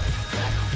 Back.